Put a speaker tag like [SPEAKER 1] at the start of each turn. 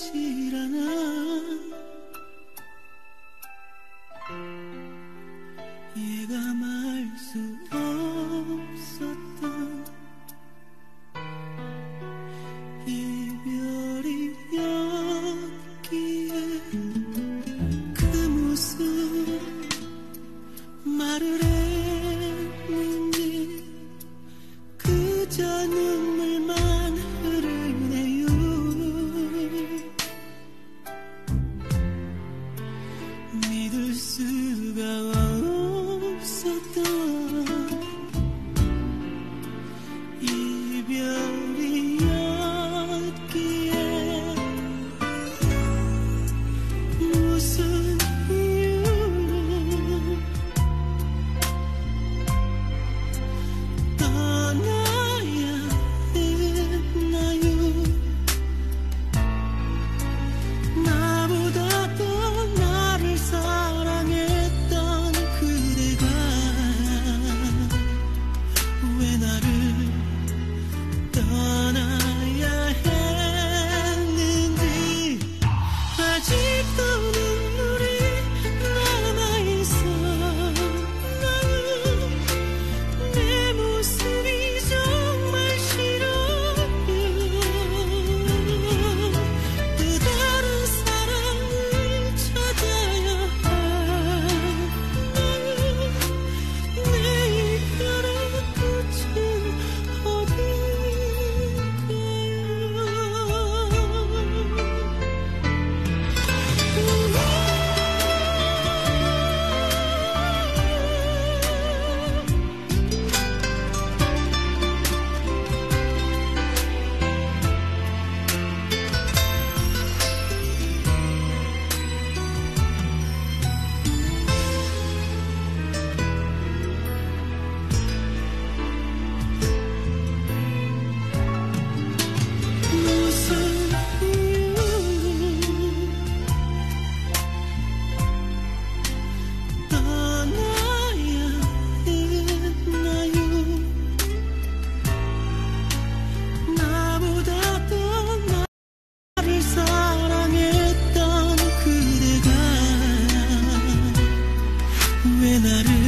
[SPEAKER 1] 知らない when I do. kenarı